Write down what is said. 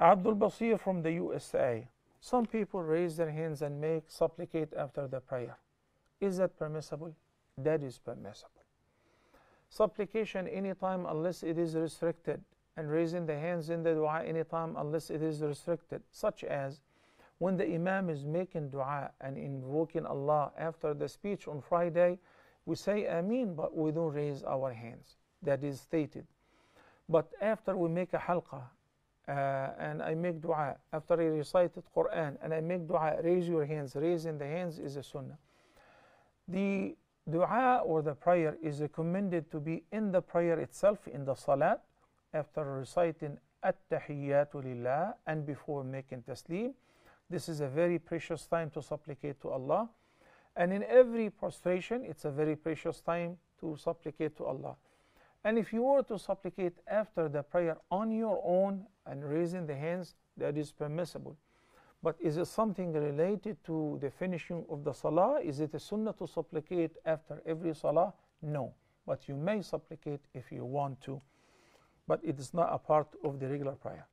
Abdul Basir from the USA. Some people raise their hands and make supplicate after the prayer. Is that permissible? That is permissible. Supplication anytime unless it is restricted, and raising the hands in the dua anytime unless it is restricted, such as when the Imam is making dua and invoking Allah after the speech on Friday, we say Ameen, but we don't raise our hands. That is stated. But after we make a halqa uh, and I make dua, after I recited Quran and I make dua, raise your hands. Raising the hands is a sunnah. The dua or the prayer is recommended to be in the prayer itself, in the salat, after reciting at-tahiyyatu lillah and before making taslim. This is a very precious time to supplicate to Allah. And in every prostration, it's a very precious time to supplicate to Allah. And if you were to supplicate after the prayer on your own and raising the hands, that is permissible. But is it something related to the finishing of the salah? Is it a sunnah to supplicate after every salah? No. But you may supplicate if you want to. But it is not a part of the regular prayer.